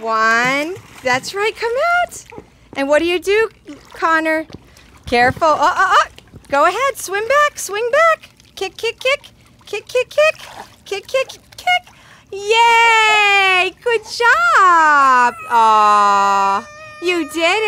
One. That's right. Come out. And what do you do, Connor? Careful. Uh, uh, uh. Go ahead. Swim back. Swing back. Kick, kick, kick. Kick, kick, kick. Kick, kick, kick. Yay! Good job. Aw. You did it.